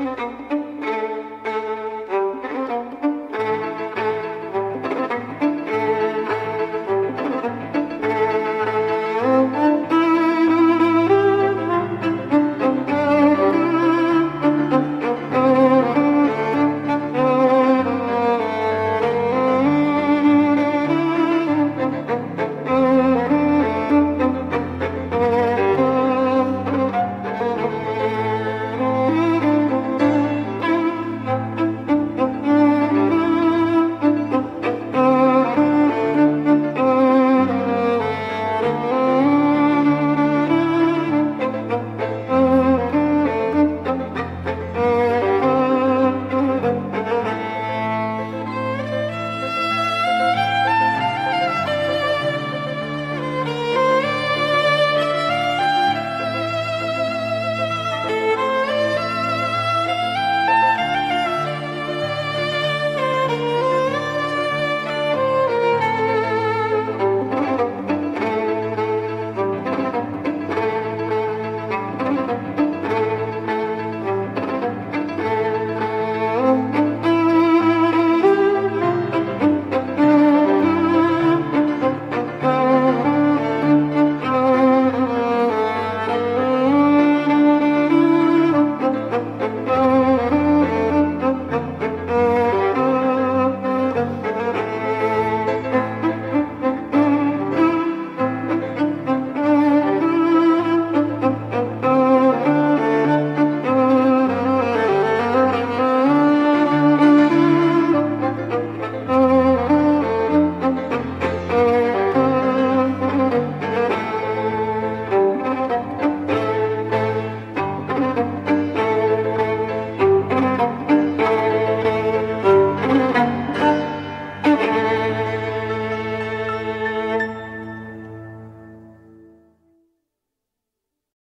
Música